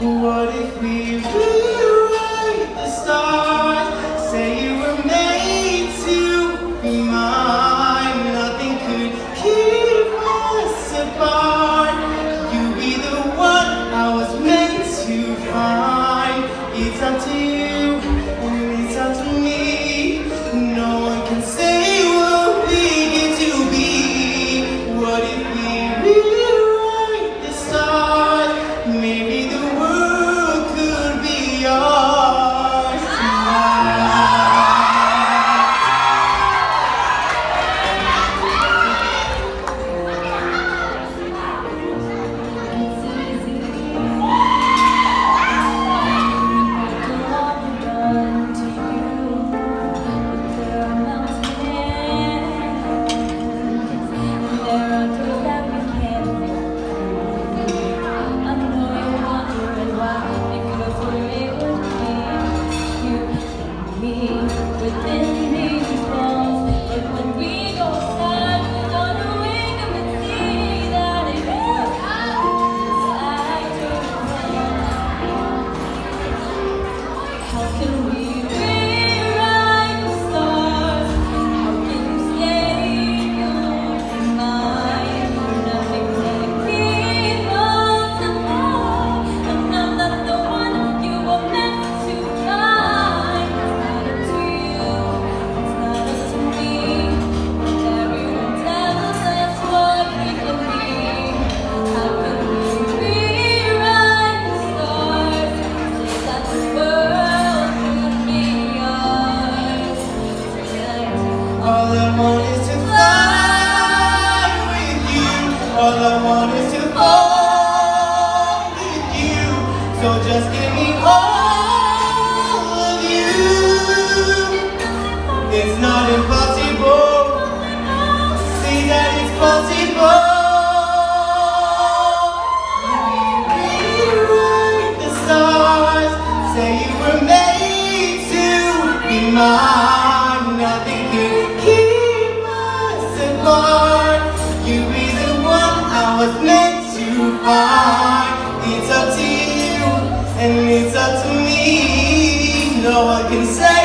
What if we rewrite the stars? Say you were made to be mine. Nothing could keep us apart. You be the one I was meant to find. It's up to you, The world All I want is to fall you. So just give me all of you. It's not impossible. See that it's possible. Rewrite the stars. Say you were made to be mine. Nothing can keep us apart. Find. It's up to you, and it's up to me. No one can say